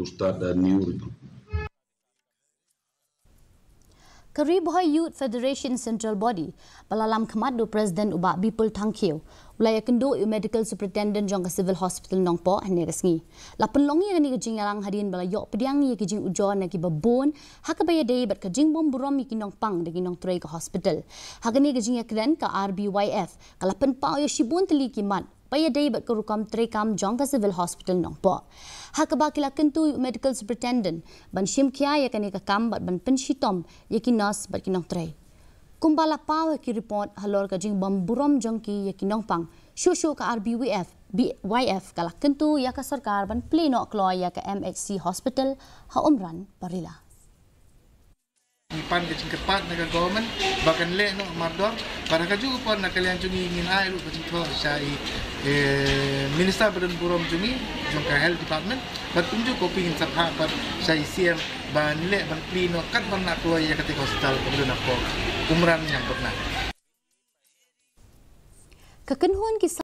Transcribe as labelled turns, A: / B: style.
A: to start a new recruitment.
B: Karibuhai Youth Federation Central Body balalam kemadu Presiden Ubak Bipul Tangkiu ulaya kendo Medical Superintendent Jongka Civil Hospital Nongpo hanya resmi. Lapan longi yang ni kejing yalang hadirin bala yok pediang ni kejing ujon nagi babon hak baya day bat kejing bom burom ki nong pang dagi nong tray ke hospital. Hak ni kejing yakren ke RBYF kalapan pau yo shibun teli kimat baya day bat ke rukam tray kam Jongka Civil Hospital Nongpo hak bakila kentu medical superintendent. Ban shim kia ya kani ka kam bat ban penshitom ya ki nurse bat ki nong tray kumbala paw ki report halor ka jing bam burom jong ki ya ki nong pang. Shu shu ka rbwf BYF kala kentu ya ka sarkar ban pleno klo ya ka MHC hospital ha umran parila
C: pan ke cepat dengan government bahkan le no mardor. Para kaju pon nak kalian cungi ingin ai lu ke cingko sai eh minister badan burom cungi jong ka health department. Bat tunjuk kopi in sapha pat sai siam ban le ban plino kat ban nak keluar ya ketika hospital kemudian apa umran yang pernah.
B: Kekenhuan kisah